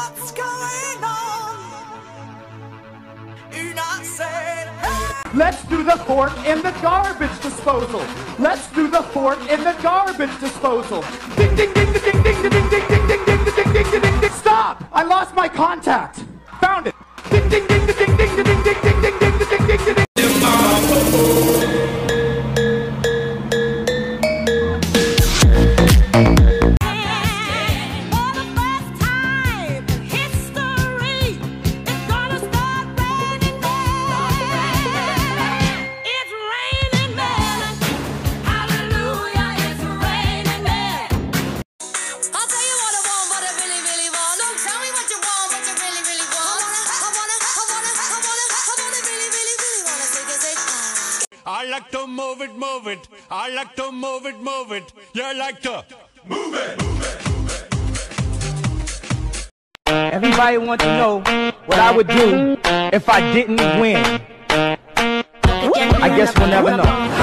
what's going on. And I said, hey. Let's do the fork in the garbage disposal. Let's do the fork in the garbage disposal. Ding ding ding ding ding ding ding ding ding ding ding ding ding ding ding ding. Stop! I lost my contact. I like to move it, move it. I like to move it, move it. You like to. Move it. Everybody wants to know what I would do if I didn't win. I guess we'll never know.